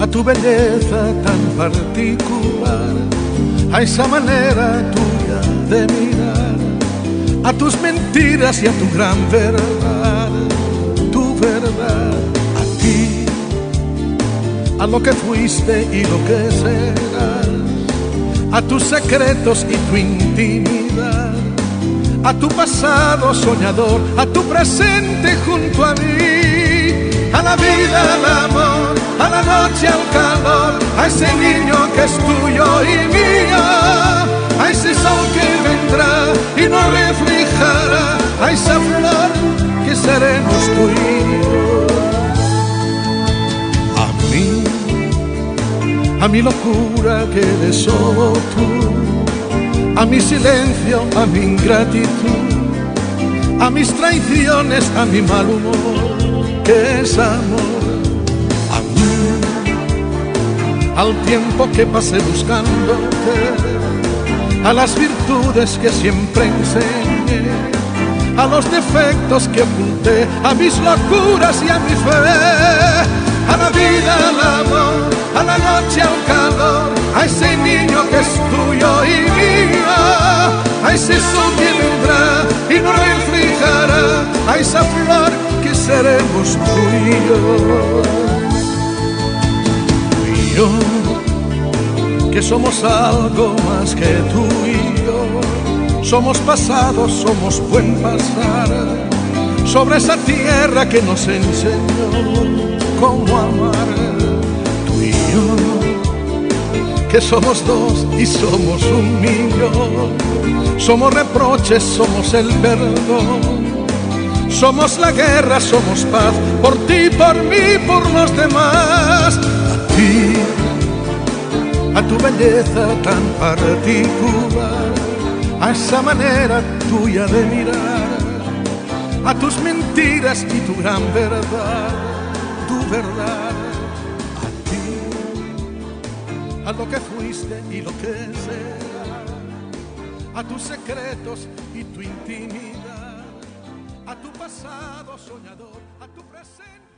a tu belleza tan particular, a esa manera tuya de mirar, a tus mentiras y a tu gran verdad, tu verdad, a ti, a lo que fuiste y lo que serás, a tus secretos y tu intimidad a tu pasado soñador, a tu presente junto a mí, la vida, al amor, a la noche, al calor, a ese niño que es tuyo y mío, a ese sol que vendrá y nos reflejará, a esa flor que seremos tú y yo. A mí, a mi locura que eres tú a mi silencio, a mi ingratitud, a mis traiciones, a mi mal humor, que es amor, a mí, al tiempo que pasé buscándote, a las virtudes que siempre enseñé, a los defectos que oculté, a mis locuras y a mi fe, a la vida, al amor, a la noche, al calor, a ese niño que es tuyo y ese sol que vendrá seremos tú y yo. Tú y yo, que somos algo más que tú y yo. Somos pasados, somos buen pasar sobre esa tierra que nos enseñó cómo amar. Tú y yo que somos dos y somos un millón. Somos reproches, somos el perdón. Somos la guerra, somos paz, por ti, por mí, por los demás. A ti, a tu belleza tan particular, a esa manera tuya de mirar, a tus mentiras y tu gran verdad, tu verdad a lo que fuiste y lo que será, a tus secretos y tu intimidad, a tu pasado soñador, a tu presente.